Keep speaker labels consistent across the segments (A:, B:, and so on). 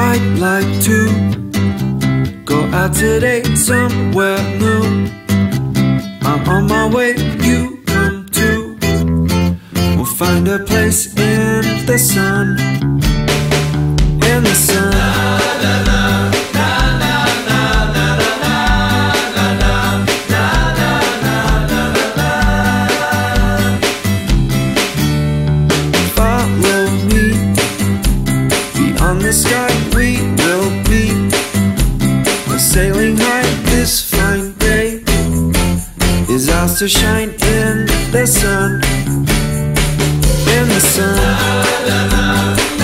A: I'd like to go out today somewhere new. I'm on my way, you come too. We'll find a place in the sun. Sailing high this fine day is ours to shine in the sun. In the sun. In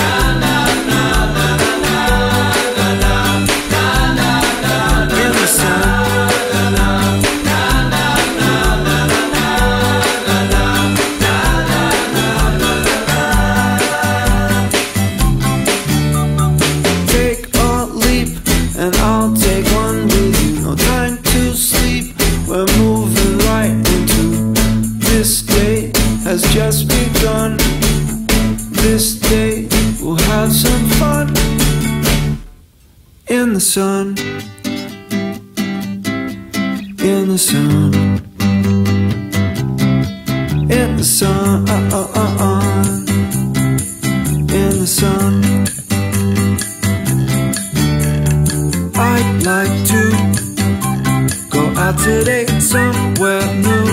A: day has just begun. This day we'll have some fun in the sun. In the sun. In the sun. In the sun. I'd like to go out today somewhere new.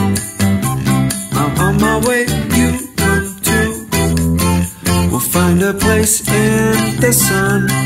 A: Find a place in the sun.